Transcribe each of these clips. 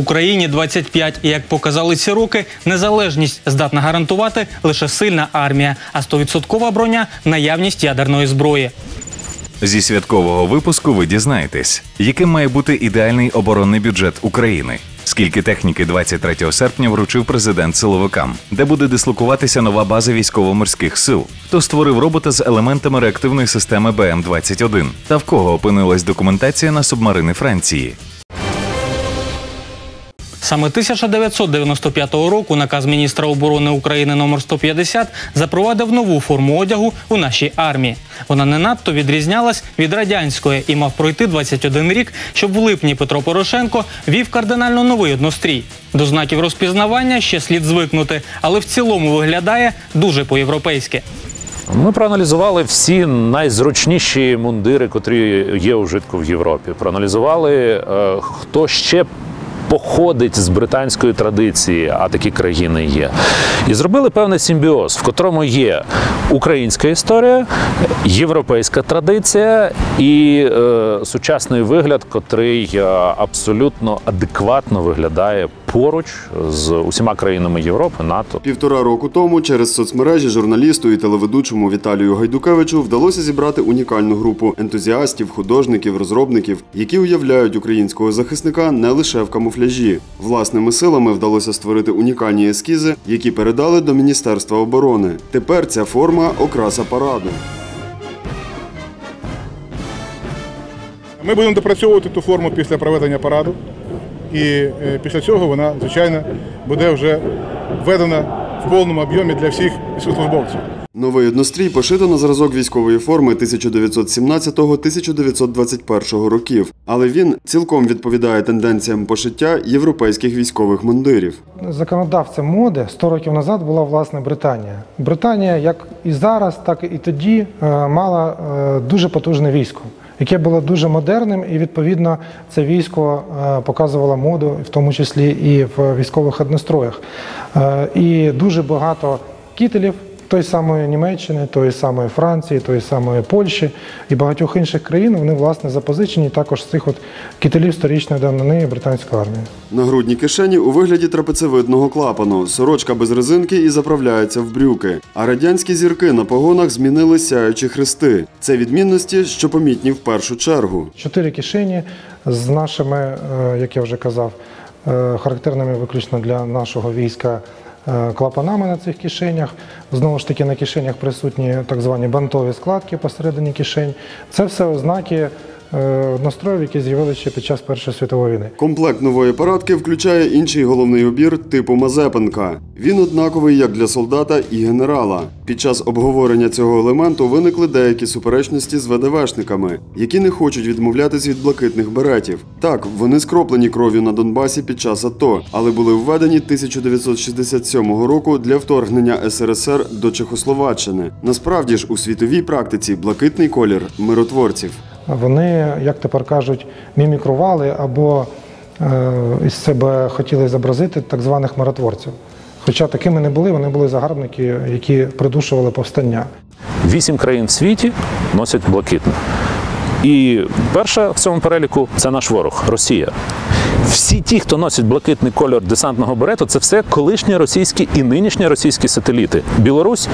Україні 25. І як показали ці роки, незалежність здатна гарантувати лише сильна армія, а 100% броня наявність ядерної зброї. Зі святкового випуску ви дізнаєтесь, яким має бути ідеальний оборонний бюджет України, скільки техніки 23 серпня вручив президент силовикам, де буде дислокуватися нова база військово-морських сил, хто створив робота з елементами реактивної системи БМ-21 та в кого опинилась документація на субмарини Франції. Саме 1995 року наказ міністра оборони України номер 150 запровадив нову форму одягу у нашій армії. Вона не надто відрізнялась від радянської і мав пройти 21 рік, щоб в липні Петро Порошенко вів кардинально новий однострій. До знаків розпізнавання ще слід звикнути, але в цілому виглядає дуже по-європейськи. Ми проаналізували всі найзручніші мундири, котрі є у житку в Європі. Проаналізували, е, хто ще походить з британської традиції, а такі країни є. І зробили певний симбіоз, в котрому є українська історія, європейська традиція і е, сучасний вигляд, котрий е, абсолютно адекватно виглядає поруч з усіма країнами Європи, НАТО. Півтора року тому через соцмережі журналісту і телеведучому Віталію Гайдукевичу вдалося зібрати унікальну групу ентузіастів, художників, розробників, які уявляють українського захисника не лише в камуфляжі. Власними силами вдалося створити унікальні ескізи, які передали до Міністерства оборони. Тепер ця форма окраса параду. Ми будемо допрацьовувати ту форму після проведення параду. І е, після цього вона, звичайно, буде вже введена в повному об'ємі для всіх військовослужбовців. Новий однострій пошито на зразок військової форми 1917-1921 років, але він цілком відповідає тенденціям пошиття європейських військових мундирів. Законодавцем моди 100 років назад була власне Британія. Британія, як і зараз, так і тоді е, мала е, дуже потужне військо, яке було дуже модерним, і відповідно це військо е, показувало моду, в тому числі і в військових одностроях. І дуже багато кітелів. Той самої Німеччини, тої самої Франції, тої самої Польщі і багатьох інших країн вони власне запозичені також з цих от кітелів сторічної давнини британської армії. Нагрудні кишені у вигляді трапецевидного клапану, сорочка без резинки і заправляється в брюки. А радянські зірки на погонах змінили сяючі хрести. Це відмінності, що помітні в першу чергу. Чотири кишені з нашими, е, як я вже казав, е, характерними виключно для нашого війська клапанами на цих кишенях. Знову ж таки, на кишенях присутні так звані бантові складки посередині кишень. Це все ознаки е, настроїв, які з'явилися ще під час Першої світової війни. Комплект нової парадки включає інший головний убір типу Мазепенка. Він однаковий як для солдата і генерала. Під час обговорення цього елементу виникли деякі суперечності з ВДВшниками, які не хочуть відмовлятись від блакитних беретів. Так, вони скроплені кров'ю на Донбасі під час АТО, але були введені 1967 року для вторгнення СРСР до Чехословаччини. Насправді ж у світовій практиці блакитний колір миротворців. Вони, як тепер кажуть, мімікрували або е, із себе хотіли зобразити так званих миротворців. Хоча такими не були, вони були загарбники, які придушували повстання. Вісім країн в світі носять блакитне. І перша в цьому переліку це наш ворог Росія. Всі ті, хто носять блакитний кольор десантного берету, це все колишні російські і нинішні російські сателіти: Білорусь,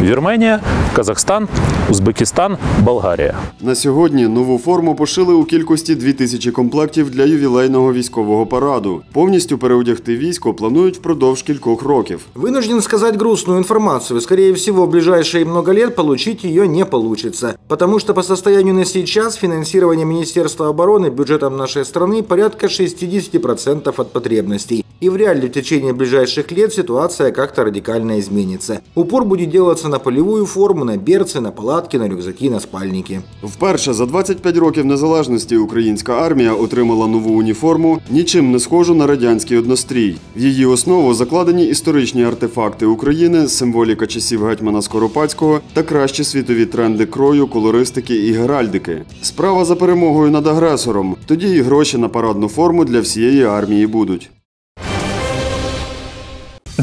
Вірменія, Казахстан, Узбекистан, Болгарія. На сьогодні нову форму пошили у кількості 2000 комплектів для ювілейного військового параду. Повністю переодягти військо планують впродовж кількох років. Вынужден сказать грустную информацию. Скорее всего, в ближайшие много лет получить ее не получится. Потому что по состоянию на сейчас финансирование Министерства обороны бюджетом нашей страны порядка 60% от потребностей. И вряд ли в течение ближайших лет ситуация как-то радикально изменится. Упор будет делаться на полевую форму, на берцы, на палатки, на рюкзаки, на спальники. Вперше за 25 років незалежності українська армія отримала нову уніформу, нічим не схожу на радянський однострій. В її основу закладені історичні артефакти України, символіка часів гетьмана Скоропадського та кращі світові тренди крою, колористики і геральдики. Справа за перемогою над агресором. Тоді і гроші на парадну форму для всієї армії будуть.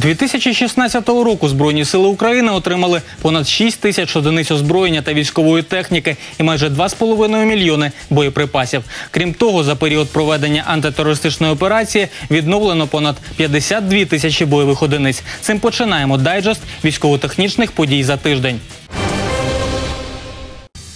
2016 року Збройні сили України отримали понад 6 тисяч одиниць озброєння та військової техніки і майже 2,5 мільйони боєприпасів. Крім того, за період проведення антитерористичної операції відновлено понад 52 тисячі бойових одиниць. Цим починаємо дайджест військово-технічних подій за тиждень.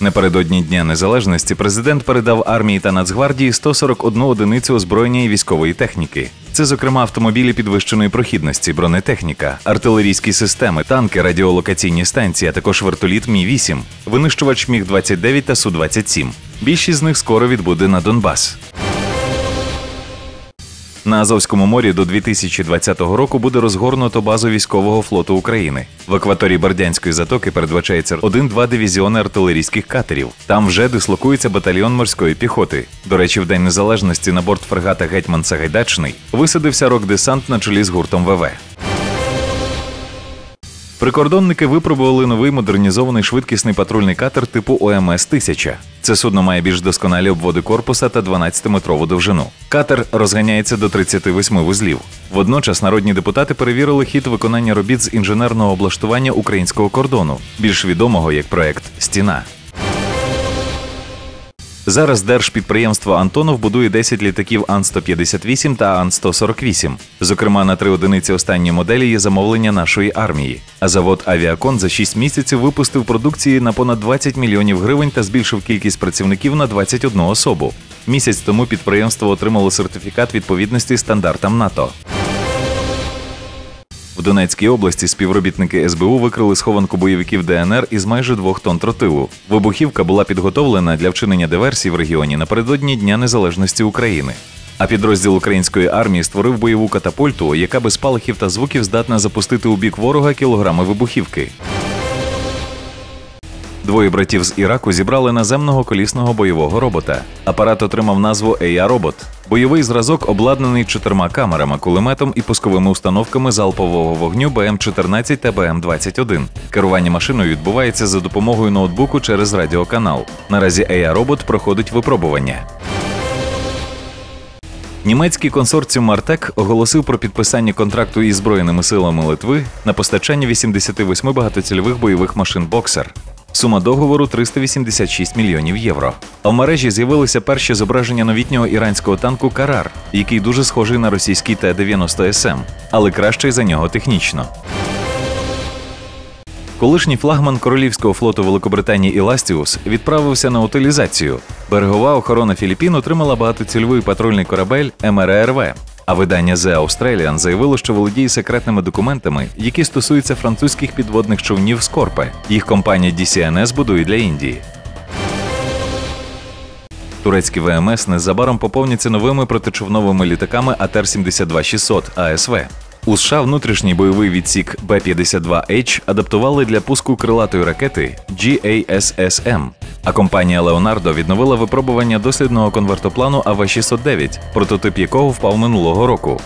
Напередодні Дня Незалежності президент передав армії та Нацгвардії 141 одиницю озброєння і військової техніки. Це, зокрема, автомобілі підвищеної прохідності, бронетехніка, артилерійські системи, танки, радіолокаційні станції, а також вертоліт Мі 8 винищувач Міг 29 та Су 27 Більшість з них скоро відбуде на Донбас. На Азовському морі до 2020 року буде розгорнуто базу військового флоту України. В акваторії Бердянської затоки передбачається один-два дивізіони артилерійських катерів. Там вже дислокується батальйон морської піхоти. До речі, в День Незалежності на борт фрегата Гетьман Сагайдачний висадився рок-десант на чолі з гуртом ВВ. Прикордонники випробували новий модернізований швидкісний патрульний катер типу UMS 1000 Це судно має більш досконалі обводи корпуса та 12-метрову довжину. Катер розганяється до 38 вузлів. Водночас народні депутати перевірили хід виконання робіт з інженерного облаштування українського кордону, більш відомого як проект Стіна. Зараз держпідприємство Антонов будує 10 літаків Ан-158 та Ан-148. Зокрема, на три одиниці останньої моделі є замовлення нашої армії. А завод Авіакон за 6 місяців випустив продукції на понад 20 мільйонів гривень та збільшив кількість працівників на 21 особу. Місяць тому підприємство отримало сертифікат відповідності стандартам НАТО. В Донецькій області співробітники СБУ викрили схованку бойовиків ДНР із майже двох тонн тротилу. Вибухівка була підготовлена для вчинення диверсій в регіоні напередодні Дня Незалежності України. А підрозділ української армії створив бойову катапульту, яка без спалахів та звуків здатна запустити у бік ворога кілограми вибухівки. Двоє братів з Іраку зібрали наземного колісного бойового робота. Апарат отримав назву «Ея-робот». Бойовий зразок обладнаний чотирма камерами, кулеметом і пусковими установками залпового вогню БМ-14 та БМ-21. Керування машиною відбувається за допомогою ноутбуку через радіоканал. Наразі «Ея-робот» проходить випробування. Німецький консорціум Мартек оголосив про підписання контракту із Збройними силами Литви на постачання 88 багатоцільових бойових машин Боксер. Сума договору 386 мільйонів євро. А в мережі з'явилися перші зображення новітнього іранського танку Карар, який дуже схожий на російський Т-90 СМ, але кращий за нього технічно. Колишній флагман королівського флоту Великобританії Іластріус відправився на утилізацію. Берегова охорона Філіппін отримала багатоцільовий патрульний корабель MRRV. А видання The Australian заявило, що володіє секретними документами, які стосуються французьких підводних човнів Scorpene. Їх компанія DCNS будує для Індії. Турецькі ВМС незабаром поповняться новими протичовновими літаками ATR-72-600 ASW. У США внутрішній бойовий відсік Б-52H адаптували для пуску крилатої ракети JASSM. А компанія Leonardo відновила випробування дослідного конвертоплану АВ-609, прототип якого впав минулого року.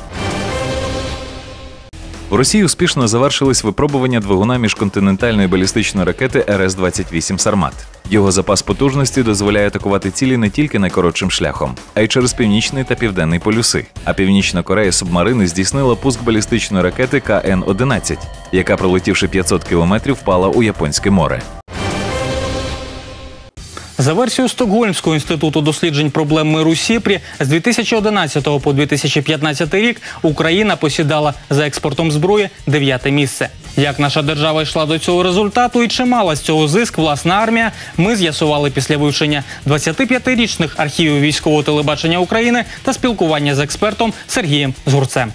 В Росії успішно завершились випробування двигуна міжконтинентальної балістичної ракети РС-28 Сармат. Його запас потужності дозволяє атакувати цілі не тільки найкоротшим шляхом, а й через північний та південний полюси. А Північна Корея субмарини здійснила пуск балістичної ракети КН-11, яка, пролетівши 500 кілометрів, впала у Японське море. За версією Стокгольмського інституту досліджень проблем миру Сіпрі з 2011 по 2015 рік Україна посідала за експортом зброї дев'яте місце. Як наша держава йшла до цього результату і чи мала з цього зиск власна армія, ми з'ясували після вивчення 25-річних архівів військового телебачення України та спілкування з експертом Сергієм Згурцем.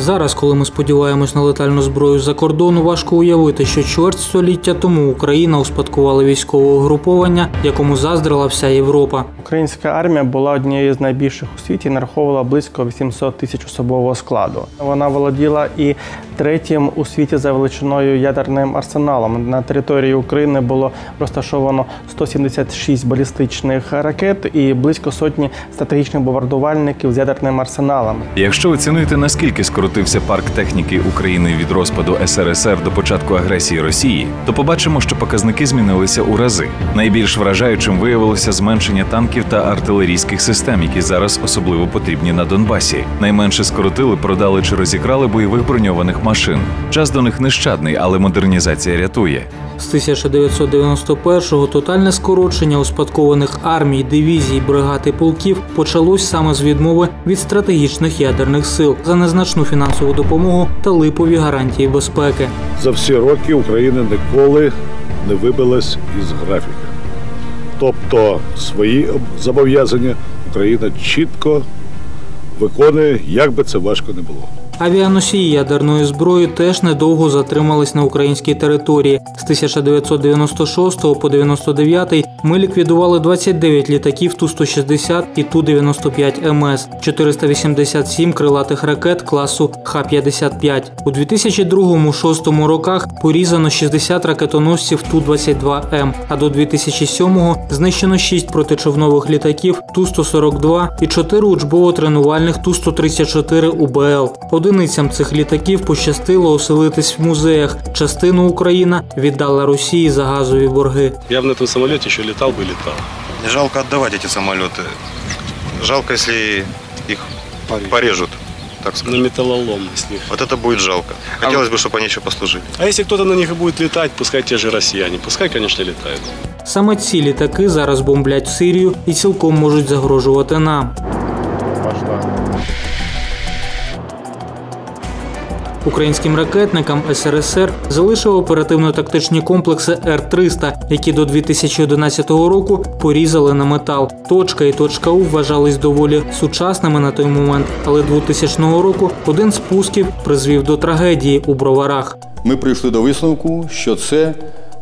Зараз, коли ми сподіваємось на летальну зброю з-за кордону, важко уявити, що чверть століття тому Україна успадкувала військове угруповання, якому заздрила вся Європа. Українська армія була однією з найбільших у світі, нараховувала близько 800 тисяч особового складу. Вона володіла і третім у світі за величиною ядерним арсеналом. На території України було розташовано 176 балістичних ракет і близько сотні стратегічних бомбардувальників з ядерним арсеналом. Якщо оцінити наскільки скоротився парк техніки України від розпаду СРСР до початку агресії Росії, то побачимо, що показники змінилися у рази. Найбільш вражаючим виявилося зменшення танків та артилерійських систем, які зараз особливо потрібні на Донбасі. Найменше скоротили, продали чи розікрали бойових броньованих машин. Час до них нещадний, але модернізація рятує. З 1991-го тотальне скорочення успадкованих армій, дивізій, бригад і полків почалось саме з відмови від стратегічних ядерних сил за незначну фінансову допомогу та липові гарантії безпеки. за всі роки Україна ніколи не вибилась із графіка. Тобто свої зобов'язання Україна чітко виконує, як би це важко не було. Авіаносії ядерної зброї теж недовго затримались на українській території. З 1996 по 99 ми ліквідували 29 літаків Ту-160 і Ту-95 МС, 487 крилатих ракет класу Х-55. У 2002-2006 роках порізано 60 ракетоносців Ту-22М, а до 2007-го знищено 6 протичовнових літаків Ту-142 і 4 учбово-тренувальних Ту-134 УБЛ Одиницям цих літаків пощастило оселитись в музеях. Частину Україна віддала Росії за газові борги. Я бы на этом самолете еще летал бы и летал. Жалко отдавать эти самолеты. Жалко, если их порежут, так На скажем. металлолом с них. Вот это будет жалко. Хотелось бы, чтобы они еще послужили. А если кто-то на них и будет летать, пускай те же россияне. Пускай, конечно, летают. Саме ці літаки зараз бомблять Сирію і цілком можуть загрожувати нам. Українським ракетникам СРСР залишив оперативно-тактичні комплекси Р-300, які до 2011 року порізали на метал. Точка і точка У вважались доволі сучасними на той момент, але 2000 року один з пусків призвів до трагедії у броварах. Ми прийшли до висновку, що це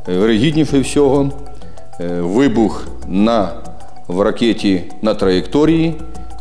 е, вирогідніше всього е, вибух на, в ракеті на траєкторії,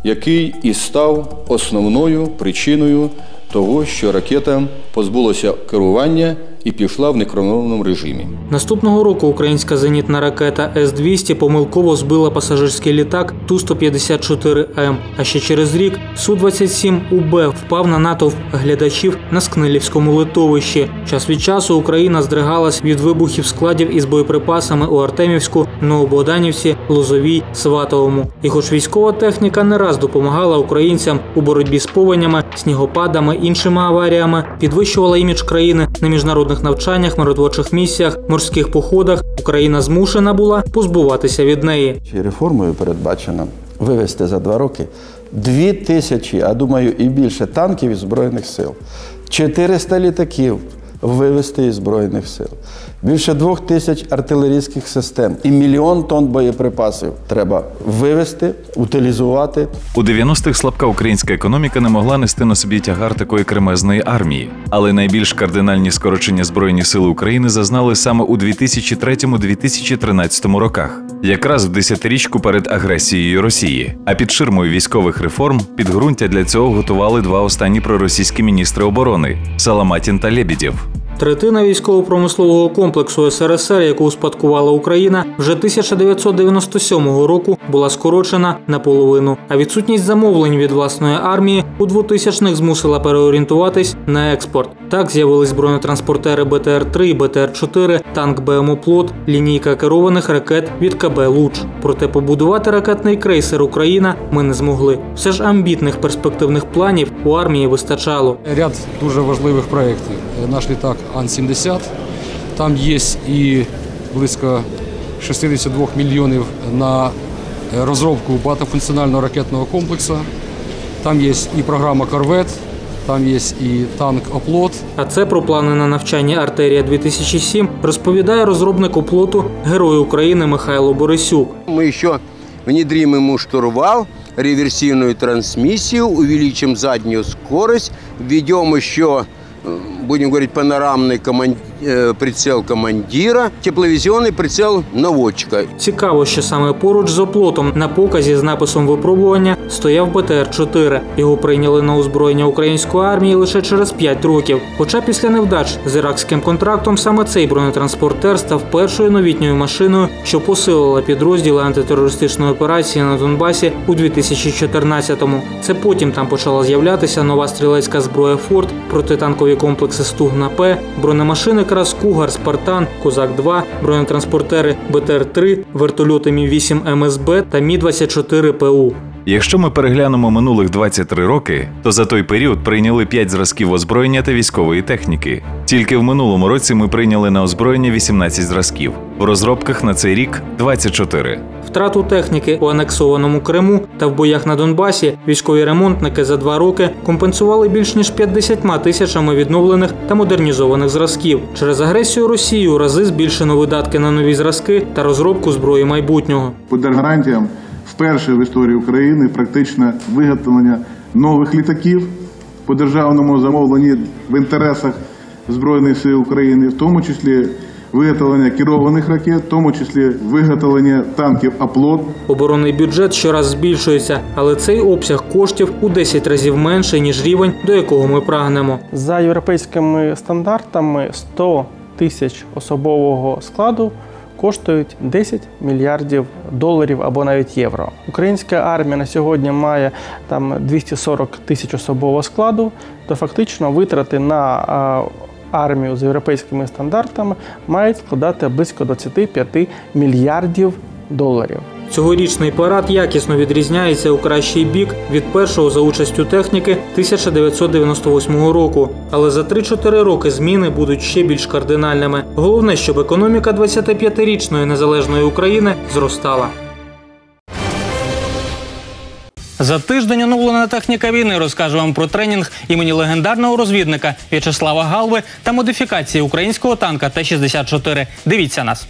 який і став основною причиною того, що ракета позбулася керування і пішла в некронованому режимі. Наступного року українська зенітна ракета С-200 помилково збила пасажирський літак Ту-154М. А ще через рік Су-27УБ впав на натовп глядачів на Скнилівському литовищі. Час від часу Україна здригалась від вибухів складів із боєприпасами у Артемівську, Новобогданівці, Лозовій, Сватовому. І хоч військова техніка не раз допомагала українцям у боротьбі з повенями, снігопадами, іншими аваріями, підвищувала імідж країни на міжнародних навчаннях, миротворчих місіях, морських походах, Україна змушена була позбуватися від неї. Реформою передбачено вивести за два роки дві тисячі, а думаю, і більше танків і Збройних сил, 400 літаків вивести із Збройних сил, більше двох тисяч артилерійських систем і мільйон тонн боєприпасів треба вивести, утилізувати. У 90-х слабка українська економіка не могла нести на собі тягар такої кремезної армії. Але найбільш кардинальні скорочення Збройні сили України зазнали саме у 2003-2013 роках, якраз в десятирічку перед агресією Росії. А під ширмою військових реформ підґрунтя для цього готували два останні проросійські міністри оборони Саламатін та Лебідєв. Третина військово-промислового комплексу СРСР, яку успадкувала Україна, вже 1997 року була скорочена наполовину. А відсутність замовлень від власної армії у 2000-х змусила переорієнтуватись на експорт. Так з'явились бронетранспортери БТР-3 і БТР-4, танк БМ «Оплот», лінійка керованих ракет від КБ «Луч». Проте добудувати ракетний крейсер Україна ми не змогли. Все ж амбітних перспективних планів у армії вистачало. Ряд дуже важливих проєктів. Наш літак Ан-70. Там є і близько 62 мільйонів на розробку багатофункціонального ракетного комплексу. Там є і програма Корвет, там є і танк Оплот. А це про плани на навчання Артерія 2007 розповідає розробник оплоту Герой України Михайло Борисюк. Ми ще внедрим ему штурвал, реверсивну трансмісію, увеличимо задню скорость, введемо еще э, будем говорить, панорамный коман- э, прицел командира, тепловизионный прицел наводчика. Цікаво, що саме поруч з оплотом на показі з написом випробування стояв БТР-4. Його прийняли на озброєння української армії лише через 5 років. Хоча після невдач з іракським контрактом саме цей бронетранспортер став першою новітньою машиною, що посилила підрозділи антитерористичної операції на Донбасі у 2014-му. Це потім там почала з'являтися нова стрілецька зброя Форт, протитанкові комплекси Стугна П, бронемашини Крас Кугар, Спартан, Козак 2 бронетранспортери БТР-3, вертольоти Мі-8 МСБ та Мі-24 ПУ. Якщо ми переглянемо минулих 23 роки, то за той період прийняли 5 зразків озброєння та військової техніки. Тільки в минулому році ми прийняли на озброєння 18 зразків. В розробках на цей рік 24. Втрату техніки у анексованому Криму та в боях на Донбасі військові ремонтники за два роки компенсували більш ніж 50 тисячами відновлених та модернізованих зразків. Через агресію Росії у рази збільшено видатки на нові зразки та розробку зброї майбутнього. По держгарантіям вперше в історії України практичне виготовлення нових літаків по державному замовленні в інтересах Збройних сил України, в тому числі виготовлення керованих ракет, в тому числі виготовлення танків «Аплот». Оборонний бюджет щораз збільшується, але цей обсяг коштів у 10 разів менший ніж рівень, до якого ми прагнемо. За європейськими стандартами 100 тисяч особового складу коштують 10 мільярдів доларів або навіть євро. Українська армія на сьогодні має там 240 тисяч особового складу, то фактично витрати на армію з європейськими стандартами мають складати близько 25 мільярдів доларів. Цьогорічний парад якісно відрізняється у кращий бік від першого за участю техніки 1998 року. Але за 3-4 роки зміни будуть ще більш кардинальними. Головне, щоб економіка 25-річної незалежної України зростала. За тиждень оновлена техніка війни розкаже вам про тренінг імені легендарного розвідника В'ячеслава Галви та модифікації українського танка Т-64. Дивіться нас.